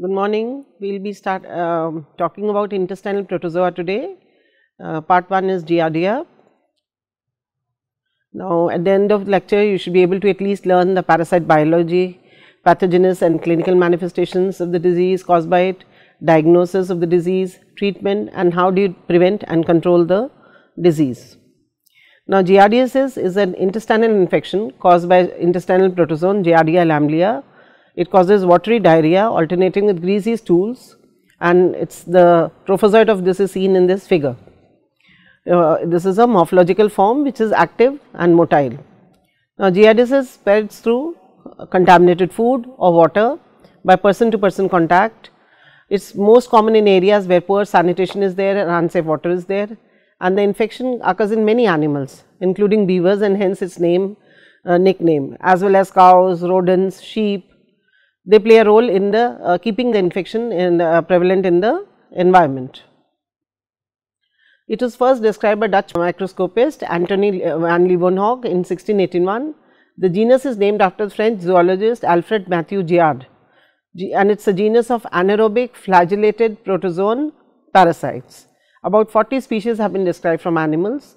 Good morning. We will be start um, talking about intestinal protozoa today. Uh, part 1 is Giardia. Now, at the end of the lecture, you should be able to at least learn the parasite biology, pathogenesis and clinical manifestations of the disease caused by it, diagnosis of the disease, treatment and how do you prevent and control the disease. Now, giardiasis is an intestinal infection caused by intestinal protozoan Giardia lamblia. It causes watery diarrhea alternating with greasy stools and it is the trophozoite of this is seen in this figure. Uh, this is a morphological form which is active and motile. Now, giardiasis spreads through contaminated food or water by person to person contact. It is most common in areas where poor sanitation is there and unsafe water is there and the infection occurs in many animals including beavers and hence its name uh, nickname as well as cows, rodents, sheep. They play a role in the uh, keeping the infection in, uh, prevalent in the environment. It was first described by Dutch microscopist Antony van Leeuwenhoek in 1681. The genus is named after the French zoologist Alfred Matthew Giard and it is a genus of anaerobic flagellated protozoan parasites. About 40 species have been described from animals.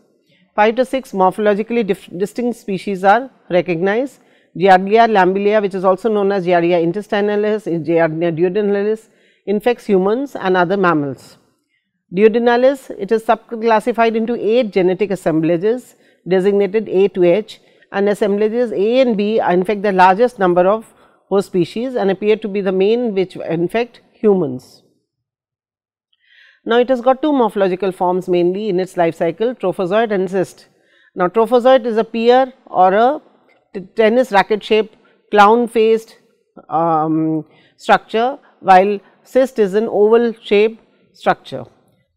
5 to 6 morphologically distinct species are recognized. Giardia lamblia which is also known as Giardia intestinalis, Giardia duodenalis infects humans and other mammals. Duodenalis it is subclassified into 8 genetic assemblages designated A to H and assemblages A and B infect the largest number of host species and appear to be the main which infect humans. Now, it has got two morphological forms mainly in its life cycle trophozoite and cyst. Now, trophozoite is a pear or a tennis racket shaped clown faced um, structure while cyst is an oval shaped structure.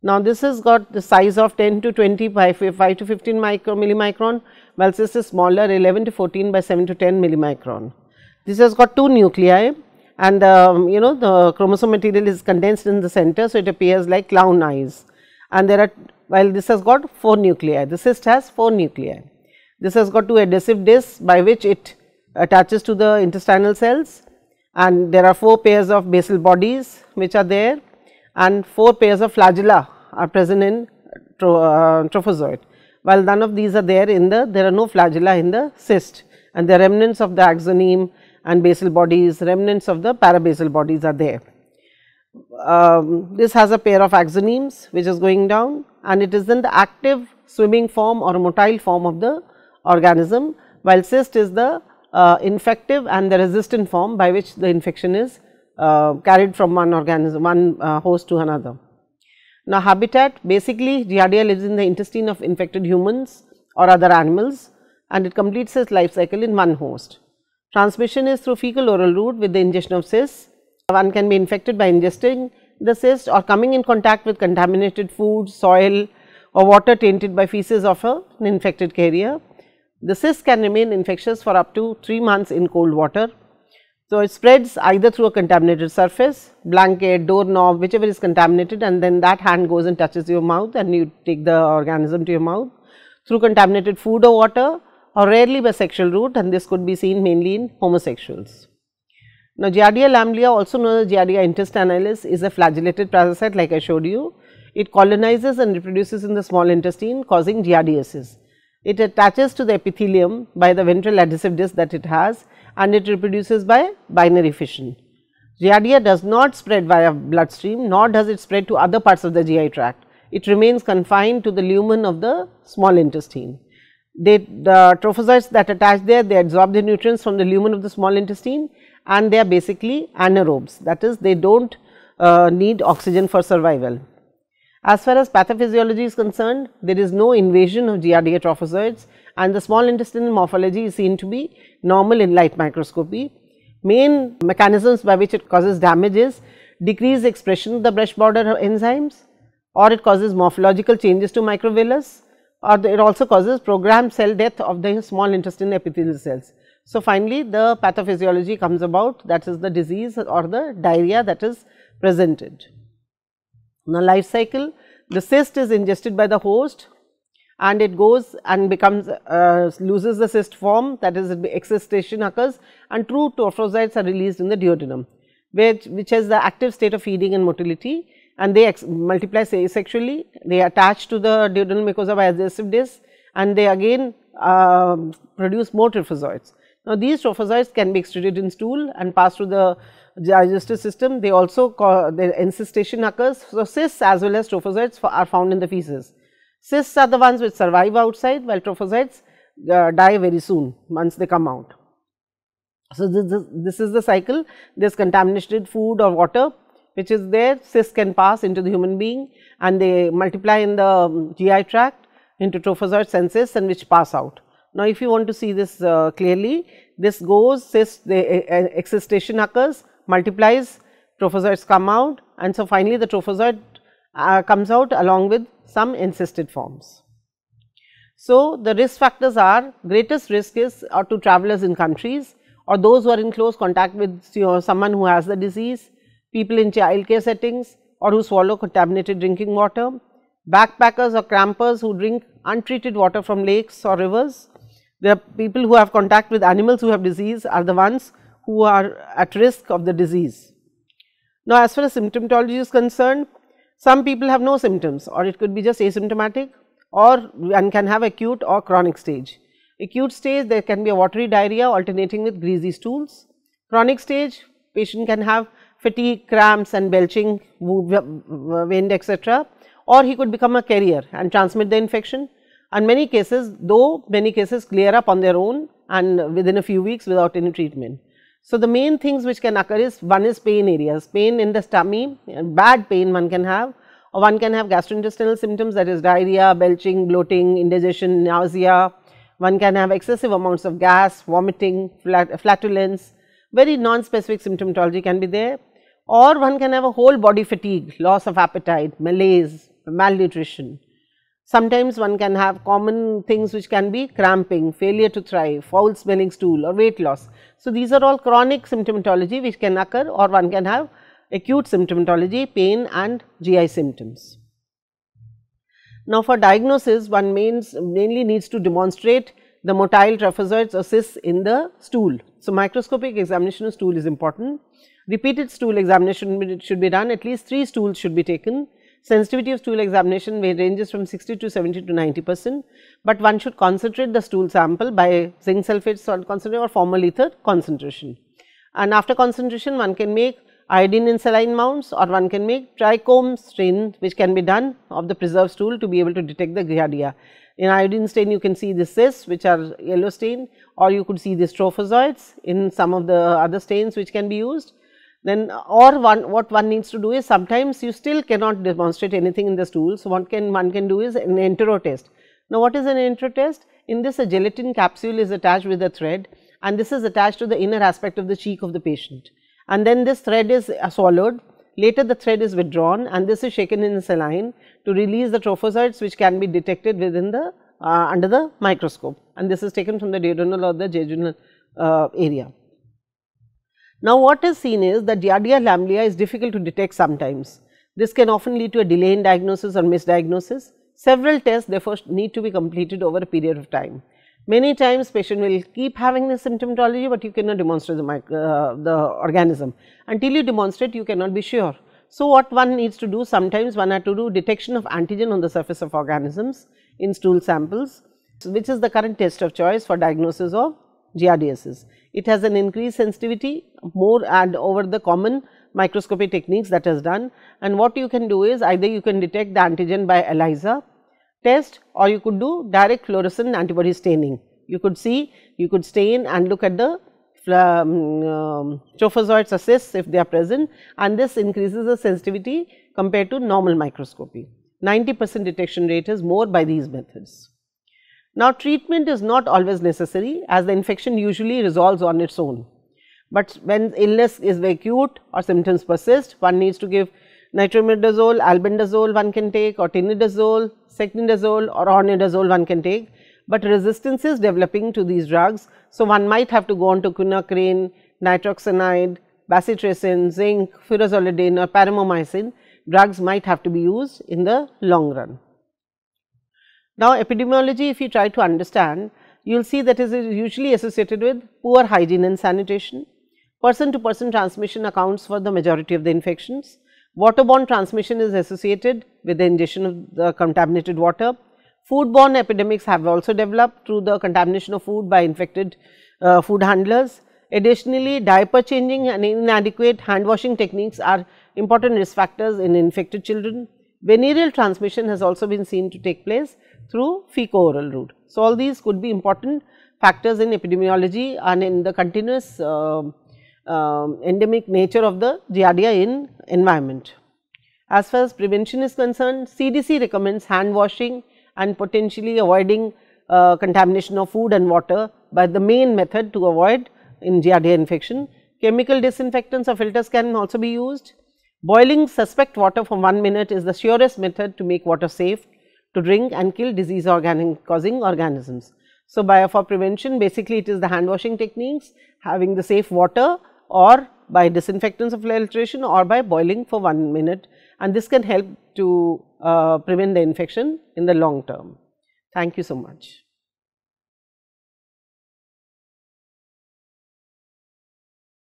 Now, this has got the size of 10 to 20 by 5 to 15 micro millimicron while cyst is smaller 11 to 14 by 7 to 10 millimicron. This has got two nuclei and um, you know the chromosome material is condensed in the center. So, it appears like clown eyes and there are while this has got 4 nuclei, the cyst has 4 nuclei. This has got two adhesive discs by which it attaches to the intestinal cells. And there are 4 pairs of basal bodies which are there. And 4 pairs of flagella are present in tro, uh, trophozoite while none of these are there in the there are no flagella in the cyst. And the remnants of the axoneme and basal bodies, remnants of the parabasal bodies are there. Um, this has a pair of axonemes which is going down. And it is in the active swimming form or motile form of the organism while cyst is the uh, infective and the resistant form by which the infection is uh, carried from one organism, one uh, host to another. Now, habitat basically Giardia lives in the intestine of infected humans or other animals and it completes its life cycle in one host. Transmission is through fecal oral route with the ingestion of cysts. One can be infected by ingesting the cyst or coming in contact with contaminated food, soil or water tainted by feces of an infected carrier. The cyst can remain infectious for up to 3 months in cold water. So, it spreads either through a contaminated surface, blanket, doorknob, whichever is contaminated and then that hand goes and touches your mouth and you take the organism to your mouth through contaminated food or water or rarely by sexual route and this could be seen mainly in homosexuals. Now, Giardia lamblia also known as Giardia intestinalis is a flagellated parasite like I showed you. It colonizes and reproduces in the small intestine causing giardiasis. It attaches to the epithelium by the ventral adhesive disc that it has and it reproduces by binary fission. Giardia does not spread via bloodstream nor does it spread to other parts of the GI tract. It remains confined to the lumen of the small intestine. They, the trophozoites that attach there, they absorb the nutrients from the lumen of the small intestine and they are basically anaerobes that is they do not uh, need oxygen for survival. As far as pathophysiology is concerned, there is no invasion of Giardia trophozoites and the small intestinal morphology is seen to be normal in light microscopy. Main mechanisms by which it causes damage is decreased expression of the brush border enzymes or it causes morphological changes to microvillus or it also causes programmed cell death of the small intestine epithelial cells. So, finally, the pathophysiology comes about that is the disease or the diarrhea that is presented. Now, life cycle the cyst is ingested by the host and it goes and becomes uh, loses the cyst form that is excistation occurs and true trophozoites are released in the duodenum which, which has the active state of feeding and motility and they multiply asexually, they attach to the duodenal mucosa by adhesive disc and they again uh, produce more trophozoites. Now, these trophozoites can be extruded in stool and pass through the digestive system. They also the encystation occurs. So, cysts as well as trophozoites are found in the feces. Cysts are the ones which survive outside while trophozoites uh, die very soon once they come out. So, this, this, this is the cycle. There is contaminated food or water which is there cysts can pass into the human being and they multiply in the um, GI tract into trophozoites and cysts and which pass out. Now, if you want to see this uh, clearly, this goes cyst the uh, excistation occurs, multiplies, trophozoites come out and so finally the trophozoite uh, comes out along with some encysted forms. So, the risk factors are greatest risk is or to travelers in countries or those who are in close contact with you know, someone who has the disease, people in child care settings or who swallow contaminated drinking water, backpackers or campers who drink untreated water from lakes or rivers. The people who have contact with animals who have disease are the ones who are at risk of the disease. Now, as far as symptomatology is concerned, some people have no symptoms or it could be just asymptomatic or one can have acute or chronic stage. Acute stage there can be a watery diarrhea alternating with greasy stools. Chronic stage patient can have fatigue, cramps and belching, wind etc. or he could become a carrier and transmit the infection and many cases though many cases clear up on their own and within a few weeks without any treatment. So, the main things which can occur is one is pain areas, pain in the tummy, bad pain one can have. Or one can have gastrointestinal symptoms that is diarrhea, belching, bloating, indigestion, nausea, one can have excessive amounts of gas, vomiting, flat, flatulence, very non-specific symptomatology can be there. Or one can have a whole body fatigue, loss of appetite, malaise, malnutrition. Sometimes one can have common things which can be cramping, failure to thrive, foul smelling stool or weight loss. So, these are all chronic symptomatology which can occur or one can have acute symptomatology, pain and GI symptoms. Now, for diagnosis one means mainly needs to demonstrate the motile trophozoites or cysts in the stool. So, microscopic examination of stool is important. Repeated stool examination should be done, at least 3 stools should be taken. Sensitivity of stool examination may ranges from 60 to 70 to 90 percent, but one should concentrate the stool sample by zinc sulphate salt concentration or formol ether concentration. And after concentration one can make iodine in saline mounts or one can make trichrome stain which can be done of the preserved stool to be able to detect the giardia. In iodine stain you can see the cysts which are yellow stain or you could see the trophozoites in some of the other stains which can be used. Then or one what one needs to do is sometimes you still cannot demonstrate anything in the stool. So, what can one can do is an entero test. Now, what is an entero test? In this a gelatin capsule is attached with a thread and this is attached to the inner aspect of the cheek of the patient and then this thread is uh, swallowed later the thread is withdrawn and this is shaken in saline to release the trophozoites which can be detected within the uh, under the microscope and this is taken from the duodenal or the jejunal uh, area. Now, what is seen is that Giardia lamblia is difficult to detect sometimes. This can often lead to a delay in diagnosis or misdiagnosis. Several tests therefore need to be completed over a period of time. Many times patient will keep having the symptomatology, but you cannot demonstrate the, uh, the organism. Until you demonstrate, you cannot be sure. So, what one needs to do sometimes one has to do detection of antigen on the surface of organisms in stool samples, which is the current test of choice for diagnosis of giardiasis. It has an increased sensitivity more and over the common microscopy techniques that is done and what you can do is either you can detect the antigen by ELISA test or you could do direct fluorescent antibody staining. You could see, you could stain and look at the um, um, trophozoites or if they are present and this increases the sensitivity compared to normal microscopy. 90 percent detection rate is more by these methods. Now, treatment is not always necessary as the infection usually resolves on its own, but when illness is acute or symptoms persist, one needs to give nitroimidazole, albendazole one can take or tinidazole, secnidazole or ornidazole one can take, but resistance is developing to these drugs. So, one might have to go on to quinacrine, nitazoxanide, bacitracin, zinc, furazolidone or paromomycin drugs might have to be used in the long run. Now, epidemiology if you try to understand, you will see that is usually associated with poor hygiene and sanitation. Person to person transmission accounts for the majority of the infections. Waterborne transmission is associated with the ingestion of the contaminated water. Foodborne epidemics have also developed through the contamination of food by infected uh, food handlers. Additionally, diaper changing and inadequate hand washing techniques are important risk factors in infected children. Venereal transmission has also been seen to take place through fecal-oral route. So, all these could be important factors in epidemiology and in the continuous uh, uh, endemic nature of the Giardia in environment. As far as prevention is concerned, CDC recommends hand washing and potentially avoiding uh, contamination of food and water by the main method to avoid in Giardia infection. Chemical disinfectants or filters can also be used. Boiling suspect water for 1 minute is the surest method to make water safe to drink and kill disease organic causing organisms. So, by for prevention basically it is the hand washing techniques, having the safe water or by disinfectants of filtration or by boiling for 1 minute and this can help to uh, prevent the infection in the long term. Thank you so much.